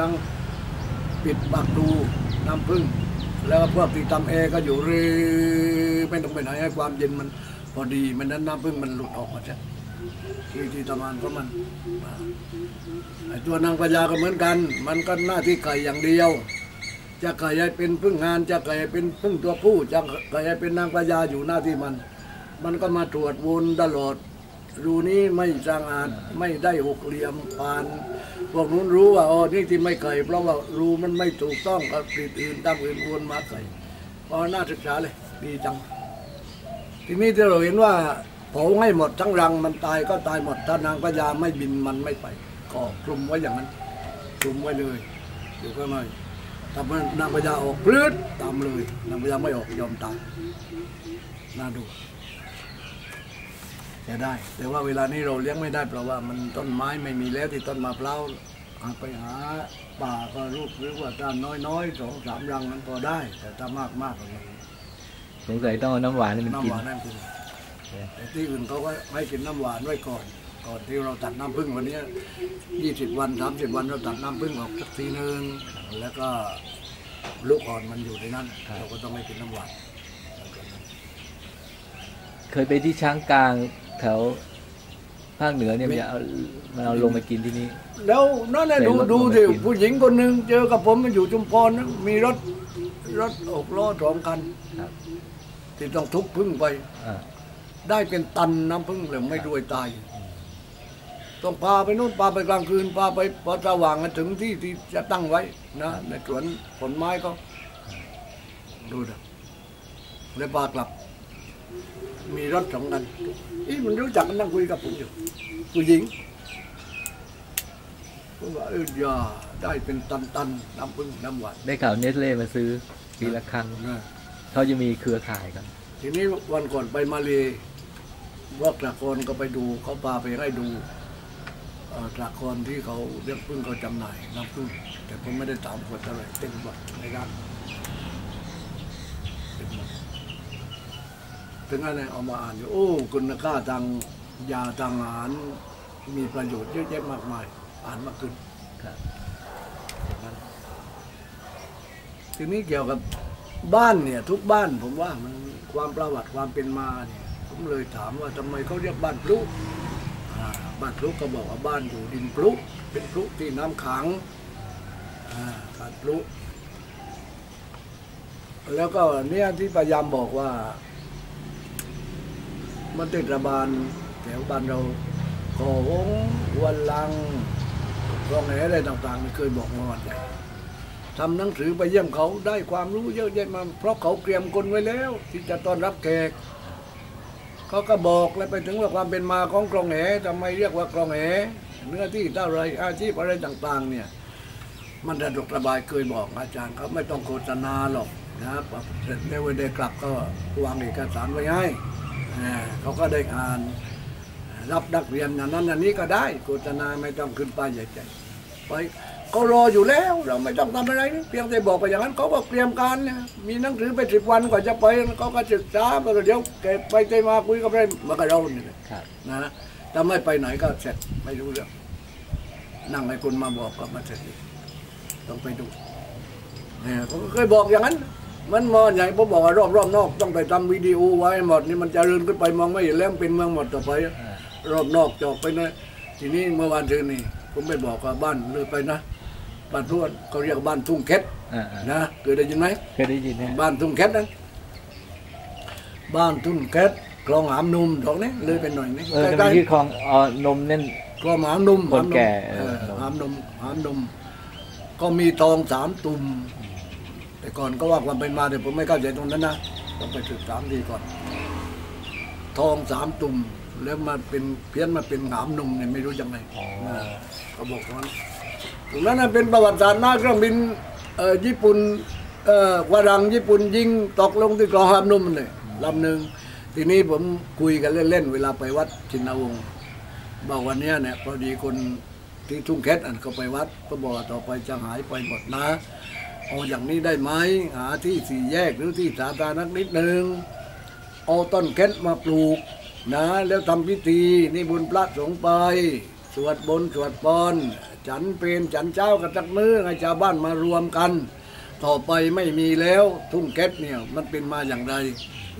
รังปิดปากตูน้ำพึ่ง แล้วพวกที่ทำแอร์ก็อยู่เรื่อยไม่ต้องไปไหนให้ความเย็นมันพอดีมันนั้นน้ำพึ่งมันหลุดออกมาจากที่ที่ทำงานของมันไอ้ตัวนางพญาก็เหมือนกัน มันก็หน้าที่ไก่อย่างเดียว จะไก่ให้เป็นพึ่งงานจะไก่ให้เป็นพึ่งตัวผู้จะไก่ให้เป็นนางพญาอยู่หน้าที่มัน มันก็มาตรวจวนตลอด รูนี้ไม่สะอาดไม่ได้หกเหลี่ยมผ่านพวกนู้นรู้ว่าอ๋อนี่ที่ไม่ไก่เพราะว่ารูมันไม่ถูกต้องกับปิดอื่นตามอื่นวนมาไก่พอน่าศึกษาเลยดีจัง ทีนี้ที่เราเห็นว่าเผาให้หมดทั้งรังมันตายก็ตายหมดถ้านางพญาไม่บินมันไม่ไปก็คลุมไว้อย่างนั้นคลุมไว้เลยอยู่ก็ไม่ถ้ามันนางพญาออกพลืดตามเลยนางพญาไม่ออกยอมตายน่าดู จะได้ แต่ว่าเวลานี้เราเลี้ยงไม่ได้เพราะว่ามันต้นไม้ไม่มีแล้วที่ต้นมะพร้าวเอาไปหาป่าก็รูปหรือว่าถ้าน้อยๆสองสามรังนั้นพอได้ แต่ถ้ามากมากๆมันสงสัยต้องเอาน้ำหวานให้มันน้ำกิหนวานนั่นกินแต่ที่อื่นเขาก็ให้กินน้ำหวานไว้ก่อน ก่อนที่เราตัดน้ำผึ้งวันนี้ยี่สิบวันสามสิบวันเราตัดน้ำผึ้งออกสักทีหนึ่งแล้วก็ลูกอ่อนมันอยู่ในนั้นเราก็ต้องให้กินน้ำหวานเคยไปที่ช้างกลาง แถวภาคเหนือเนี่ยมันจะเอามันเอาลงมากินที่นี่แล้วนั่นแหละดูใส่รถดูลงมาสิกินผู้หญิงคนหนึ่งเจอกับผมมันอยู่จุมพรนะมีรถรถอกล้อสองคันครับที่ต้องทุบพึ่งไปอ่าได้เป็นตันน้ำพึ่งเลยไม่รวยตาย ต้องพาไปนู่นพาไปกลางคืนพาไปพอสว่างถึงที่ที่จะตั้งไว้นะในสวนผลไม้ก็ดูนะเลยพากลับ มีรถสองคันอีมันรู้จักกันนั่งคุยกับผมอยู่ผู้หญิงผมว่าเอออย่าได้เป็นตันตันๆน้ำพึ่งน้ำหวานได้ข่าวเนสเล่มาซื้อปีละครั้งนะเขาจะมีเครือข่ายกัน ทีนี้วันก่อนไปมาเลพวกตะกรก็ไปดูเขาพาไปให้ดูเอ่อตะกรที่เขาเรียกพึ่งเขาจำหน่ายน้ำพึ่งแต่ผมไม่ได้ตามคนเท่าไหร่เต็มหมดในร้านเต็มหมด ถึงอะไรเอามาอ่านอยู่โอ้ คุณค่าทางยาทางอาหารมีประโยชน์เยอะแยะมากมาย อ่านมากขึ้นครับทีนี้เกี่ยวกับบ้านเนี่ย ทุกบ้านผมว่ามันความประวัติความเป็นมาเนี่ย ผมเลยถามว่าทำไมเขาเรียกบ้านพลุอ่าบ้านพลุก็บอกว่าบ้านอยู่ดินพลุเป็นพลุที่น้ำขังอ่าขาดพลุแล้วก็เนี่ยที่พยายามบอกว่า มันติดระบาลแถวบ้านเราขอวงวันลังรองแหอะไรต่างๆนี่เคยบอกมาวันใหญ่ทำหนังสือไปเยี่ยมเขาได้ความรู้เยอะแยะมาเพราะเขาเตรียมคนไว้แล้ว ที่จะต้อนรับแขกเขาก็บอกและไปถึงว่าความเป็นมาของกรองแหทำไมเรียกว่ากรองแหเนื้อที่เท่าไรอาชีพอะไรต่าง ๆ เนี่ย มันระดกระบายเคยบอกอาจารย์เขาไม่ต้องโฆษณาหรอกนะครับเสร็จแล้ววันเดกลับก็วางเอกสารไว้ให้ เขาก็ได้อ่านรับนักเรียนอย่างนั้นอย่างนี้ก็ได้โฆษณาไม่ต้องขึ้นป้ายใหญ่ๆไปเขารออยู่แล้วเราไม่ต้องทำอะไรนี่เพียงแต่บอกไปอย่างนั้นเขาก็เตรียมการนะมีหนังสือไปสิบวันกว่าจะไปเขาก็ศึกษาไปก็เดี๋ยวแกไปใจมาคุยกับอะไรมากับเราเนี่ยครับนะถ้าไม่ไปไหนก็เสร็จไม่รู้เรื่องนั่งให้คนมาบอกก็มาเสร็จอีกต้องไปดูเนี่ยผมก็เคยบอกอย่างนั้น มันมองใหญ่ผมบอกว่ารอบรอบๆนอกต้องไปทำวิดีโอไว้หมดนี่มันเจะเริญขึ้นไปมองไม่เห็นแล้วเป็นเมืองหมดต่อไปอ่ารอบนอกจอกไปนะทีนี้เมื่อวานเดือนนี้ผมไปบอกว่าบ้านเลยไปนะบ้านทวดเขาเรียกบ้านทุ่งเค็ดอ่าอ่านะเคยได้ยินไหมเคยได้ยินนะบ้านทุ่งเค็ดนะบ้านทุ่งเค็ดคลองหามนุ่มตรงนี้เลยไปหน่อยนี่เออใกทำไมล้ชื่อคลองเอ๋อนมเน่นๆคลองหามนุ่มคนแก่เออเออหามนุ่มหามนุ่มก็มีทองสามตุ่ม แต่ก่อนก็ว่าความเป็นมาแต่ผมไม่เข้าใจตรงนั้นนะต้องไปศึกษาดีก่อน ทองสามตุ่มแล้วมาเป็นเพี้ยนมาเป็นหามนุ่มเนี่ยไม่รู้ยังไงอ๋อนะเขาบอกว่าตรงนั้นนะเป็นประวัติศาสตร์หน้าเครื่องบินเอ่อญี่ปุ่นเอ่อวารังญี่ปุ่นยิงตกลงที่เกาะหามนุ่มเลยลำหนึ่งทีนี้ผมคุยกันเล่นๆเวลาไปวัดชินวงศ์บอกวันเนี้ยเนี่ยพอดีคนที่ทุ่งแคทอันเขาไปวัด ก็บอกว่าต่อไปจะหายไปหมดนะ เอาอย่างนี้ได้ไหมหาที่สี่แยกหรือที่สาธารณะนิดหนึ่งเอาต้นแคทมาปลูกนะ แล้วทำพิธีนี่บุญพระสงฆ์ไป สวดบนสวดปอนฉันเป็นฉันเจ้ากันจักมือให้ชาวบ้านมารวมกัน ต่อไปไม่มีแล้วทุ่งแก๊สเนี่ยมันเป็นมาอย่างไร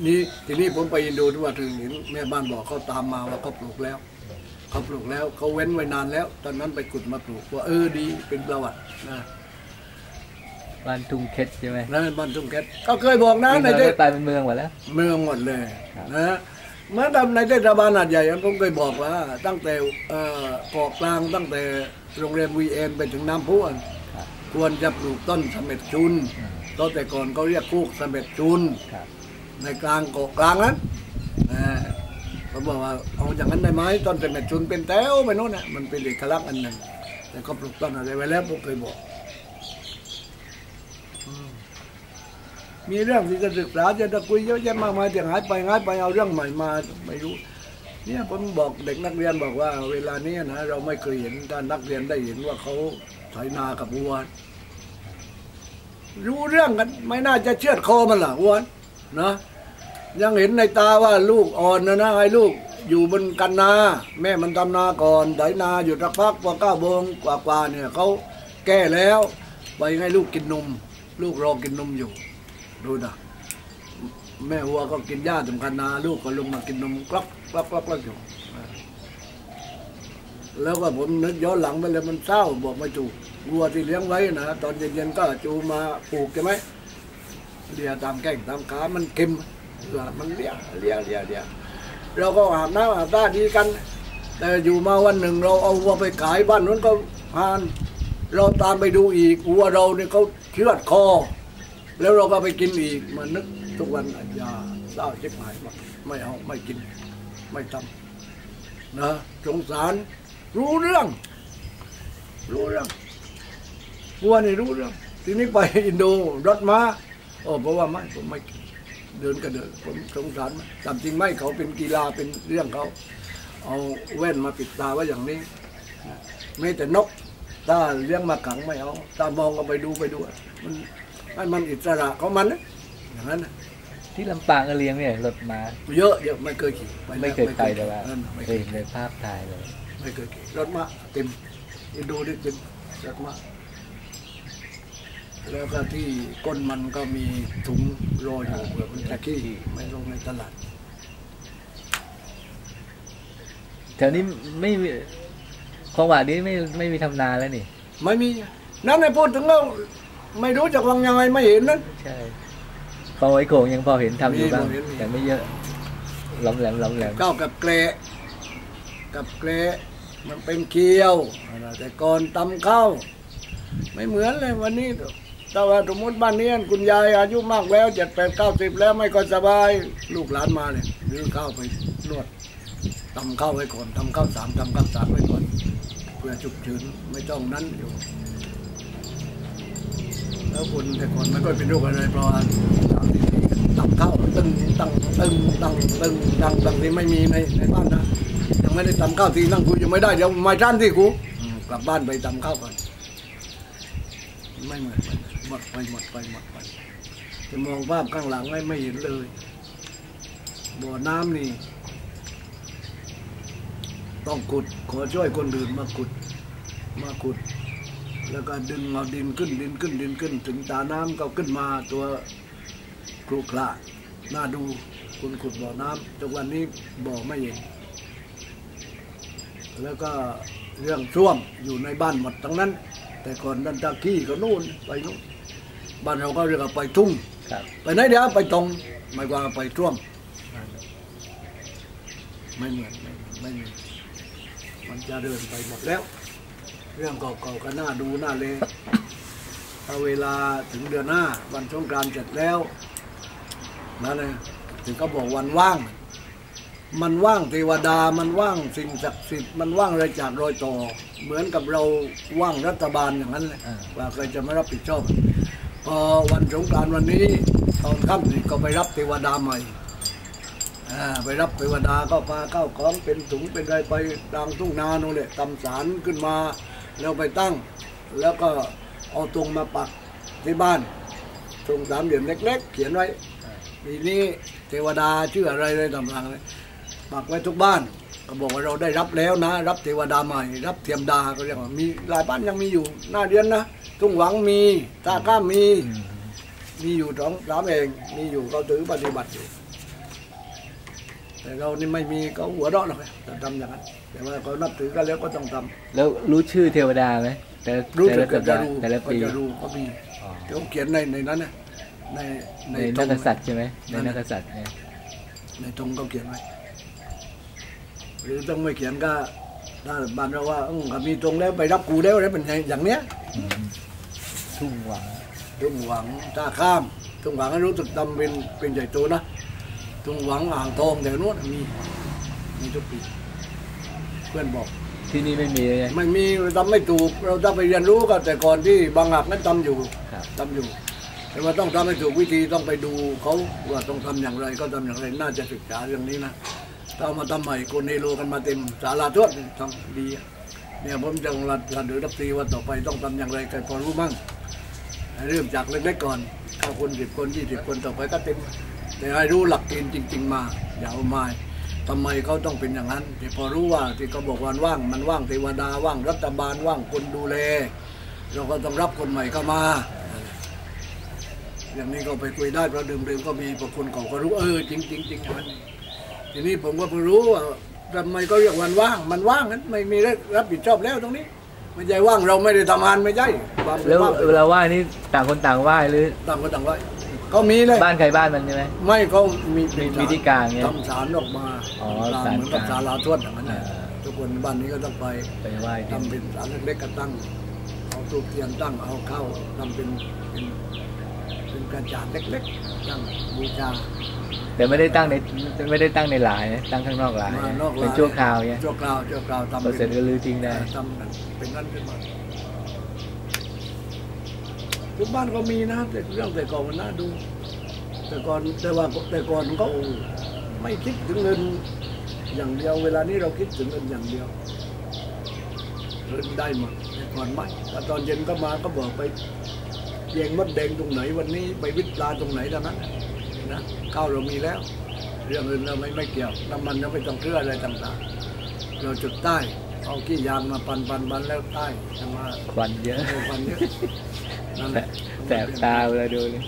นี่ทีนี้ผมไปอินโดที่ว่าถึงเห็นแม่บ้านบอกเขาตามมาว่าเขาปลูกแล้วเขาปลูกแล้วเขาเว้นไว้นานแล้ว ตอนนั้นไปขุดมาปลูกว่าเออดีเป็นประวัตินะ บ้านทุ่งเคสใช่ไหมนั่นบ้านทุ่งแก๊สก็เคยบอกนะจริงในๆเทเราไปเป็นเมืองหมดแล้ว เมืองหมดเลยครับนะเมื่อทำในเทศบาลหาดใหญ่ผมเคยบอกว่า ตั้งแต่เอ่อเกาะกลางตั้งแต่โรงเรียนวีเอ็นไปถึงน้ำพุอันครับควรจะปลูกต้นสมเด็จชุนอืมตอนแต่ก่อนเขาเรียกคูกสมเด็จชุนครับในกลางเกาะกลางนั้นนะเขาบอกว่าเอาอย่างนั้นได้ไหมต้นสมเด็จชุนเป็นแถวไปโน่นนะมันเป็นเอกลักษณ์อันหนึ่งแต่ก็ปลูกต้นอะไรไว้แล้วผมเคยบอกอืม มีเรื่องที่จะศึกษาจะตะคุยเยอะแยะมากมายแต่หายไปหายไปเอาเรื่องใหม่มาไม่รู้ เนี่ยผมบอกเด็กนักเรียนบอกว่า เวลานี้นะเราไม่เคยเห็นการนักเรียนได้เห็นว่าเขาไถนากับวัวรู้เรื่องกันไม่น่าจะเชือดคอมันล่ะวัวนะยังเห็นในตาว่าลูกอ่อนนะนะไอ้ลูกอยู่บนกันนา แม่มันทำนาก่อนไถนาอยู่สักพักพอเก้าโมงกว่าๆเนี่ยเขาแก้แล้ว ไปให้ลูกกินนม ลูกรอกินนมอยู่ ดูนะแม่วัวก็กินหญ้าสำคัญนาลูกก็ลงมากินนมกลักกลักกลักกลักอยู่แล้วก็ผมนึกย้อนหลังไปเลยมันเศร้าบอกม่ถูวัวที่เลี้ยงไว้นะตอนเย็นๆก็จูมาปลูกใช่ไหมเลียตามแก้งตามขามันเค็มมันเลียเลียเลียเลียเราก็อาบน้ำอาบน้าดีกัน แต่อยู่มาวันหนึ่งเราเอาวัวไปขายบ้านนู้นก็พาน เราตามไปดูอีกวัวเราเนี่ยเขาเชือดคอ แล้วเราก็ไปกินอีกมานึกทุกวันอยาเศร้าชิบหายมาไม่เอาไม่กิน ไม่ทำนะสงสาร รู้เรื่อง รู้เรื่องวัวนี่รู้เรื่อง ทีนี้ไปอินโดรถม้าโอ้เพราะว่าไม่ผมไม่เดินก็เดินผมสงสารตามจริงไม่เขาเป็นกีฬาเป็นเรื่องเขา เอาแว่นมาปิดตาไว้อย่างนี้ไม่แต่นกถ้าเลี้ยงมาขังไม่เอาตามองก็ไปดูไปดูมัน ให้มันอิสระของมันนะอย่างนั้นนะที่ลำปางก็เลี้ยงเนี่ยรถม้าเยอะเยอะไม่เคยขี่แล้วไม่เคยไปแต่ว่านั่นไม่เคเคยยเห็นในภาพถ่ายเลยไม่เคยขี่รถมาเต็มอินโดนี่เต็มรถมาแล้วก็ที่ก้นมันก็มีถุงรออยู่เผื่อมันจะขี้ไม่ลงในตลาดแถวนี้ไม่มีของหวานนี้ไม่ไม่มีทำนาแล้วนี่ ไม่มีนั่นไอ้พูดถึงแล้ว ไม่รู้จะวังยังไงไม่เห็นนั้นใช่คลองไอ้โขงยังพอเห็นทำอยู่บ้างมีพอเห็นมีแต่ไม่เยอะหล้อมแหลมหล้อมแหลมก้าวกับเกลกับเกลมันเป็นเคี้ยว แต่ก่อนตำข้าวไม่เหมือนเลยวันนี้ถ้าว่าสมมติบ้านนี้คุณยายอายุมากแล้วเจ็ดแปดเก้าสิบแล้วไม่ก็สบายลูกหลานมาเนี่ยรื้อข้าวไปนวดตำข้าวไว้ก่อนตำข้าวสามตำข้าวสามไว้ก่อน เพื่อฉุกเฉินไม่ต้องนั้นอยู่ แล้วคนแต่ก่อนไม่ค่อยเป็นโรคอะไรเพราะว่าสามสี่ปีตำข้าวตึงตังตึงตังตึงตังตังที่ไม่มีในในบ้านนะยังไม่ได้ตำข้าวทีนั่งคุยยังไม่ได้เดี๋ยวไม่ทันที่กูกลับบ้านไปตำข้าวก่อนไม่เหมือนกันหมดไปหมดไปหมดไปจะมองภาพข้างหลังไม่ไม่เห็นเลย บ่อน้ำนี่ ต้องขุดขอช่วยคนอื่นมาขุด มาขุด แล้วก็ดึงเอาดินขึ้นดินขึ้นดินขึ้น ถึงตาน้ำก็ขึ้นมาตัวครุขระน่าดูคุณขุดบ่อน้ำทุกวันนี้บ่อไม่เย็นแล้วก็เรื่องช่วมอยู่ในบ้านหมดทั้งนั้น แต่ก่อนดันตาขี้ก็นู่นไปนู่นบ้านเราก็เรียกว่าไปทุ่งครับไปไหนเดี๋ยวไปตรงไม่ว่าไปท่วมไม่เหมือนไม่ไม่เหมือนมันจะเดินไปหมดแล้ว เรื่องเก่าๆก็น่าดูน่าเลยถ้าเวลาถึงเดือนหน้า วันสงกรานต์เสร็จแล้วนั่นเลยถึงก็บอกวันว่าง มันว่างเทวดามันว่างสิ่งศักดิ์สิทธิ์มันว่างอะไรจากรอยต่อ เหมือนกับเราว่างรัฐบาลอย่างนั้นแหละอ่าว่าใครจะไม่รับผิดชอบพอวันสงกรานต์วันนี้ ตอนค่ำนี่ก็ไปรับเทวดาใหม่ไปรับเทวดาก็พาเข้าของเป็นถุงเป็นอะไรไปตามทุ่งนาโน่นแหละตำสารขึ้นมา แล้วไปตั้ง แล้วก็เอาตรงมาปักที่บ้านตรงสามเหลี่ยมเล็ก ๆ เขียนไว้ปีนี้เทวดาชื่ออะไรเลยต่างๆเลยปักไว้ทุกบ้าน ก็บอกว่าเราได้รับแล้วนะ รับเทวดาใหม่ รับเทียมดาก็เรียกว่ามีหลายบ้านยังมีอยู่หน้าเรียนนะทุ่งหวังมีตาข้ามมีอืมมีอยู่สองสามเองมีอยู่เขาถือปฏิบัติอยู่ แต่เรานี่ไม่มีก็หัวเราะหรอกแต่ทำอย่างนั้นแต่ว่าเขานับถือกันแล้วก็ต้องทำแล้วรู้ชื่อเทวดาไหมแต่ละรู้แต่สึละกสัจะปดาห์รู้แต่ละก็ปีจะรู้ก็มีอ๋อเดี๋ยวเขียนในในนั้นนะในในนักกษัตริย์ใช่ไหมในนักกษัตริย์เนี่ยในธงก็เขียนไว้หรือต้องไม่เขียนก็ถ้าบ้านเราว่าอืมก็มีธงแล้วไปรับกูแล้วอะไรเป็นไงอย่างเนี้ยอืมทุ่งหวังทุ่งหวังท่าข้ามทุ่งหวังให้รู้สึกดำเป็นเป็นใหญ่โตนะ ทุ่งหวังอ่างทองแต่นู้นมีมีทุกปีเพื่อนบอก ที่นี่ไม่มีเลยไงไม่มีเราทำไม่ถูก เราต้องไปเรียนรู้กันแต่ก่อนที่บางหักนั้นทำอยู่ครับ ทำอยู่ แต่ว่าต้องทำให้ถูกวิธีต้องไปดูเขาว่าต้องทำอย่างไรก็ทำอย่างไรน่าจะศึกษาเรื่องนี้นะถ้าเอามาทำใหม่คนเฮโลกันมาเต็มสาราทวดทำดีอะเนี่ยผมจะรัดรัดหรือรับตรีว่าต่อไปต้องทำอย่างไรกันพอรู้มั่งเริ่มจากเล็กๆก่อนเก้าคนสิบคนยี่สิบคนต่อไปก็เต็ม แต่ให้รู้หลักเกณฑ์จริง ๆ มา อย่าเอามาทำไมเขาต้องเป็นอย่างนั้นแต่พอรู้ว่าที่เขาบอกว่าว่างมันว่างเทวดาว่างรัฐบาลว่างคนดูแล เราก็ต้องรับคนใหม่เข้ามา อย่างนี้ก็ไปคุยได้เพราะเดิมๆก็มีบางคนเขาก็รู้เออจริงจริงจริงอย่างนั้นทีนี้ผมก็เพิ่งรู้ว่าทำไมก็เรียกวันว่าง มันว่างนั้นไม่มีรับผิดชอบแล้วตรงนี้ไม่ใช่ว่างเราไม่ได้ทำงานไม่ใช่ความเป็นแล้วว่างเวลาไหว้นี่ต่างคนต่างไหว้หรือต่างคนต่างไว้เขามีเลยบ้านใครบ้านมันใช่ไหมไม่เขามีมีวิธีการไงทำสารออกมาอ๋อทำสารเหมือนกับศาลกลางศาลาทวดอย่างนั้นนะอ่าทุกคนบ้านนี้ก็ต้องไปไปไหว้ที่ทำเป็นสารเล็กๆก็ตั้งเอาตูปเทียนตั้งเอาเข้าทำเป็นเป็นเป็นกระจาดเล็กๆตั้งบูชาแต่ไม่ได้ตั้งในไม่ได้ตั้งในหลายนะตั้งข้างนอกหลายมานอกเป็นชั่วคราวเนี่ยชั่วคราวชั่วคราวทำพอเสร็จก็ลื้อทิ้งได้ทำกันเป็นนั่นขึ้นมา ทุกบ้านก็มีนะแต่เรื่องแต่ก่อนมันน่าดู แต่ก่อนแต่ว่าแต่ก่อนเขาไม่คิดถึงเงินอย่างเดียว เวลานี้เราคิดถึงเงินอย่างเดียวเงินได้หมดแต่ก่อนไม่แต่ตอนเย็นก็มาก็บอกไปเยียงมดแดงตรงไหนวันนี้ไปวิทปลาตรงไหนเท่านั้นนะข้าวเรามีแล้ว เรื่องอื่นเราไม่ไม่เกี่ยวน้ำมันเราไม่ต้องเครื่องอะไรต่างๆเราจุดใต้เอาขี้ยางมาปันปันปันแล้วใต้จะมาควันเยอะเอาปันเยอะนั่น แหละแสบตาเวลาดูเลย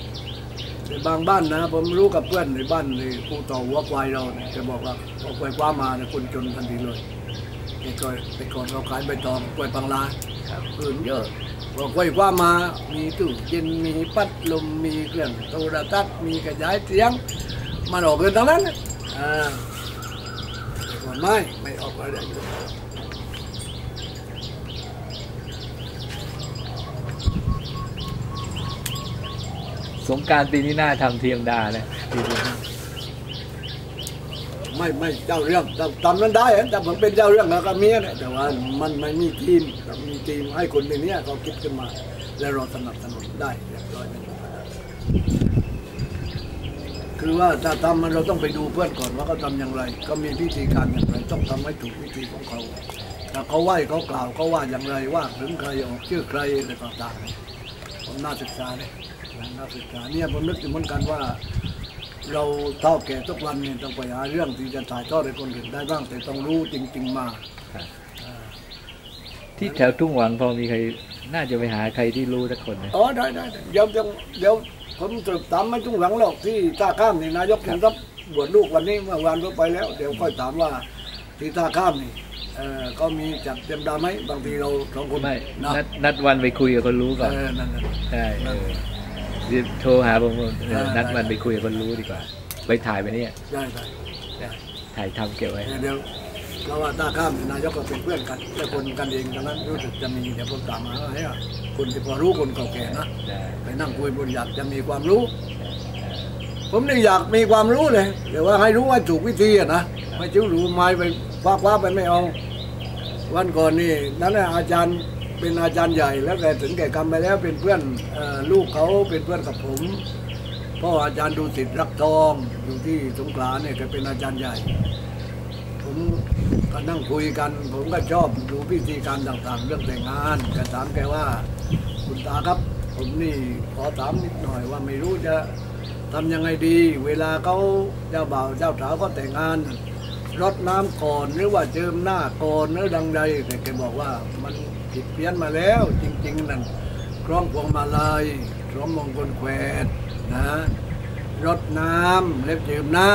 ในบางบ้านนะผมรู้กับเพื่อนในบ้านในผู้ต่อหัวควายเราเนี่ยจะบอกว่าเอาควายคว้ามาเนี่ยคนจนทันทีเลยแต่ก่อนแต่ก่อนเราขายใบตองกล้วยปังลาครับอื่นเยอะพอกล้วยคว้ามามีตู้เย็นมีพัดลมมีเครื่องโทรทัศน์มีกระจายเสียง มันออกเงินทั้งนั้นน่ะอ่าแต่ก่อนไม่ไม่ออกอะไรเลย สงการปีนี้น่าทำเทียมดาเลยไม่ไม่เจ้าเรื่องทำนั้นได้แต่ผมเป็นเจ้าเรื่องแล้วก็เมียแต่ว่ามันไม่มีทีมมีทีมให้คนในเนี้ยเขาคิดขึ้นมา แล้วเราสนับสนุนได้เรียบร้อยคือว่าถ้าทำมันเราต้องไปดูเพื่อนก่อนว่าเขาทำอย่างไร ก็มีวิธีการอย่างไร ต้องทำให้ถูกวิธีของเขาถ้าเขาไหว้เขากล่าวเขาว่าอย่างไรว่าถึงใครออกชื่อใครอะไรต่างๆผมน่าศึกษาเลย น่าศึกษาเนี่ยผมนึกถึงเหมือนกันว่า เราเท่าแก่ทุกวันเนี่ยต้องไปหาเรื่องที่จะถ่ายทอดให้คนอื่นได้บ้าง แต่ต้องรู้จริง ๆมาครับที่แถวทุ่งหวังพอมีใครน่าจะไปหาใครที่รู้สักคนไหมอ๋อได้ได้ได้เดี๋ยวเดี๋ยวเดี๋ยวผมสืบถามไม่ต้องหลังหรอกที่ท่าข้ามนี่นายกผมรับบวชลูกวันนี้เมื่อวานก็ไปแล้ว เดี๋ยวค่อยถามว่าที่ท่าข้ามนี่เออก็มีจัดเตรียมดาไหมบางทีเราสองคนไม่นะนัดนัดวันไปคุยกับคนรู้ก่อนเออนั่นนั่นใช่เออเดี๋ยว โทรหาผมว่าเออนัดวันไปคุยกับคนรู้ดีกว่า ไปถ่ายไปเนี่ยได้ได้ถ่ายทำเก็บไว้เดี๋ยวเราว่าท่าข้ามนี่นายกก็เป็นเพื่อนกันแต่คนกันเองทั้งนั้นรู้สึกจะมีเดี๋ยวผมถามหาให้ว่าคนที่พอรู้คนเก่าแก่นะได้ไปนั่งคุยบนอยากจะมีความรู้ ผมนี่อยากมีความรู้เลยเดี๋ยวว่าให้รู้ว่าถูกวิธีอะนะไม่จิ้วรู้ไม้ไปคว้าคว้าไปไม่เอา วันก่อนนี่นั่นแหละอาจารย์ เป็นอาจารย์ใหญ่แล้วแกถึงแก่กรรมไปแล้วเป็นเพื่อนออลูกเขาเป็นเพื่อนกับผมพ่ออาจารย์ดูสิทธิ์รักทองอยู่ที่สงขลาเนี่ยแกเป็นอาจารย์ใหญ่ ผมก็นั่งคุยกัน ผมก็ชอบดูพิธีการต่างๆ เรื่องแต่งงานแกถามแกว่าคุณตาครับ ผมนี่ขอถามนิดหน่อยว่าไม่รู้จะทำยังไงดี เวลาเขาเจ้าบ่าวเจ้าสาวก็แต่งงานรดน้ำก่อนหรือว่าเจิมหน้าก่อนหรือดังใดแต่แกบอกว่ามัน ผิดเพี้ยนมาแล้ว จริง ๆ นั่นคล้องพวงมาลัยสวมมงคลแขวนนะรดน้ำเล็บจมหน้า